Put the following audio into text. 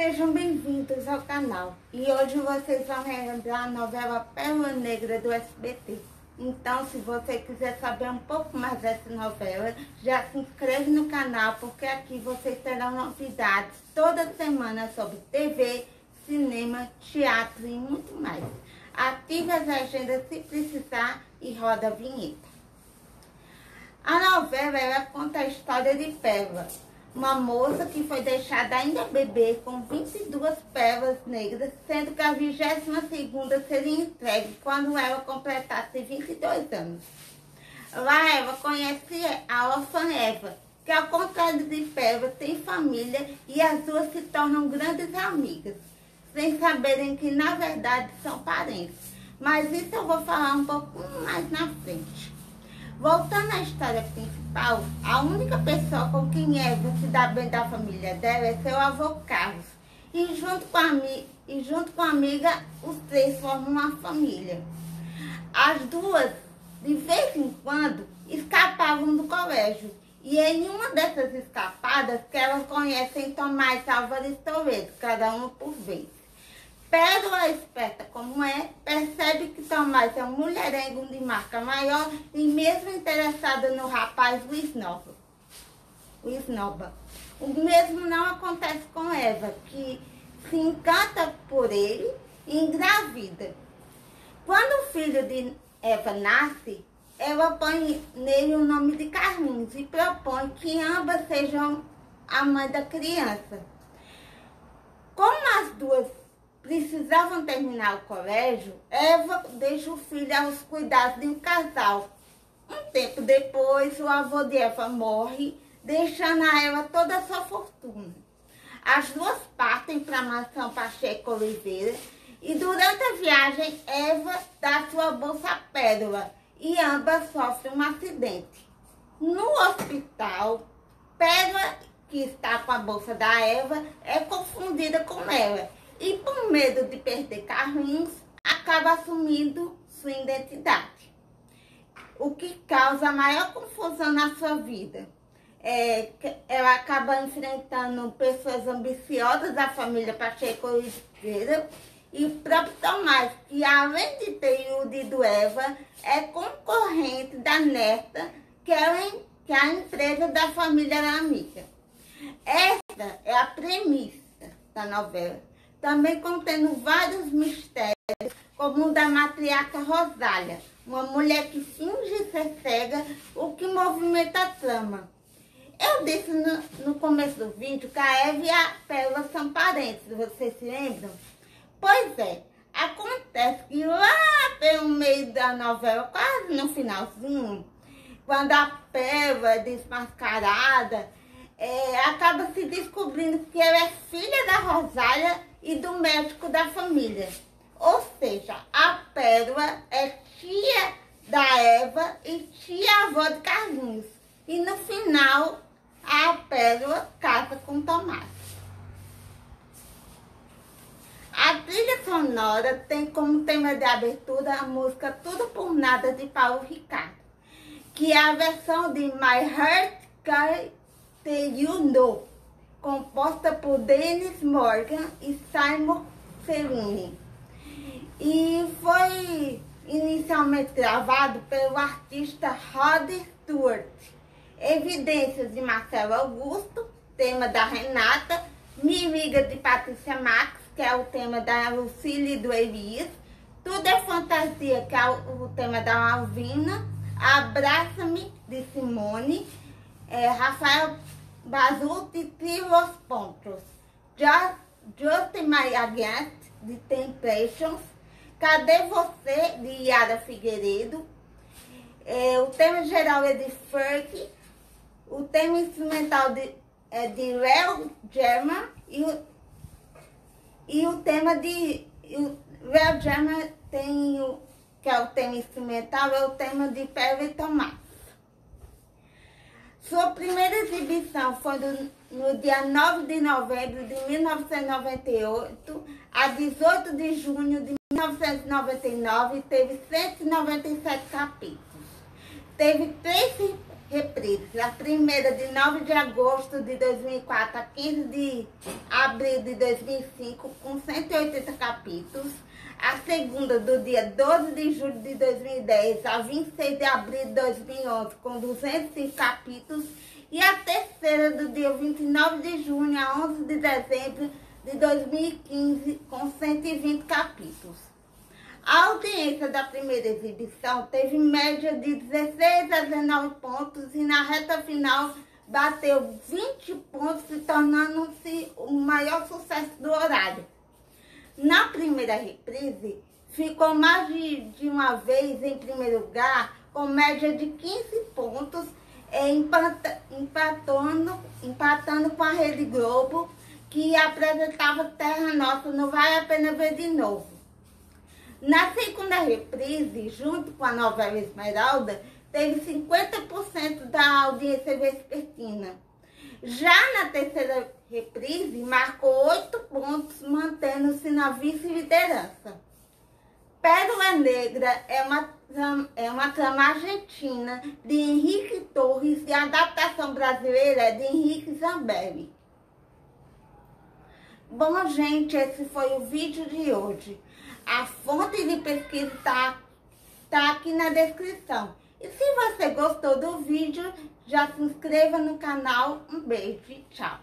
Sejam bem-vindos ao canal e hoje vocês vão relembrar a novela Pérola Negra do SBT. Então, se você quiser saber um pouco mais dessa novela, já se inscreve no canal porque aqui vocês terão novidades toda semana sobre TV, cinema, teatro e muito mais. Ative as agendas se precisar e roda a vinheta. A novela ela conta a história de Pérola, uma moça que foi deixada ainda bebê com 22 pérolas negras, sendo que a 22 seria entregue quando ela completasse 22 anos. Lá ela conhece a órfã Eva, que ao contrário de Pérola tem família e as duas se tornam grandes amigas, sem saberem que na verdade são parentes. Mas isso eu vou falar um pouco mais na frente. Voltando à história principal, a única pessoa com quem Eva se dá bem da família dela é seu avô Carlos. E junto com a, e junto com a amiga, os três formam uma família. As duas, de vez em quando, escapavam do colégio. E em uma dessas escapadas que elas conhecem Tomás Álvares Toledo, cada uma por vez. Pérola esperta como é, percebe que Tomás é um mulherengo de marca maior e mesmo interessada no rapaz o esnoba. O esnoba. O mesmo não acontece com Eva, que se encanta por ele e engravida. Quando o filho de Eva nasce, ela põe nele o nome de Carlinhos e propõe que ambas sejam a mãe da criança. Como as duas precisavam terminar o colégio, Eva deixa o filho aos cuidados de um casal. Um tempo depois, o avô de Eva morre, deixando a Eva toda a sua fortuna. As duas partem para a mansão Pacheco Oliveira e durante a viagem, Eva dá sua bolsa à pérola e ambas sofrem um acidente. No hospital, Pérola, que está com a bolsa da Eva, é confundida com ela e por medo de perder Carlinhos, acaba assumindo sua identidade. O que causa maior confusão na sua vida. É, ela acaba enfrentando pessoas ambiciosas da família Pacheco Oliveira e o próprio Tomás, que além de ter iludido Eva, é concorrente da neta, que é, que é a empresa da família amiga. Essa é a premissa da novela também contendo vários mistérios, como o da matriarca Rosália, uma mulher que finge ser cega, o que movimenta a trama. Eu disse no, no começo do vídeo que a Eva e a Pérola são parentes, vocês se lembram? Pois é, acontece que lá pelo meio da novela, quase no finalzinho, quando a Pérola é desmascarada, é, acaba se descobrindo que ela é filha da Rosália e do médico da família. Ou seja, a Pérola é tia da Eva e tia-avó de Carlinhos. E no final, a Pérola casa com Tomás. A trilha sonora tem como tema de abertura a música Tudo por Nada de Paulo Ricardo, que é a versão de My Heart Can't Know composta por Dennis Morgan e Simon Celine. E foi inicialmente gravado pelo artista Rod Stewart. Evidências de Marcelo Augusto, tema da Renata, Me Liga de Patrícia Max, que é o tema da Lucille e do Elias, Tudo é Fantasia, que é o, tema da Malvina, Abraça-me, de Simone, é, Rafael Bazuti os Pontos, Just, Just My Against, de Temptations, Cadê Você, de Yara Figueiredo, é, o tema geral é de Ferg, o tema instrumental de, é de Léo German. E o, e o tema de Léo German tem o, que é o tema instrumental, é o tema de Perry Tomás. Sua primeira exibição foi no, no dia 9 de novembro de 1998 a 18 de junho de 1999 e teve 197 capítulos. Teve três reprises. A primeira de 9 de agosto de 2004 a 15 de abril de 2005, com 180 capítulos. A segunda do dia 12 de julho de 2010 a 26 de abril de 2011, com 205 capítulos. E a terceira do dia 29 de junho a 11 de dezembro de 2015, com 120 capítulos. A audiência da primeira exibição teve média de 16 a 19 pontos e na reta final bateu 20 pontos, se tornando-se o maior sucesso do horário. Na primeira reprise, ficou mais de, de uma vez em primeiro lugar, com média de 15 pontos, empata, empatando, empatando com a Rede Globo, que apresentava Terra Nossa, não vale a pena ver de novo. Na segunda reprise, junto com a novela Esmeralda, teve 50% da audiência vespertina. Já na terceira reprise, marcou 8 pontos, mantendo-se na vice-liderança. Negra é uma, é uma trama argentina de Henrique Torres e a adaptação brasileira é de Henrique Zambelli. Bom, gente, esse foi o vídeo de hoje. A fonte de pesquisa está tá aqui na descrição. E se você gostou do vídeo, já se inscreva no canal. Um beijo e tchau.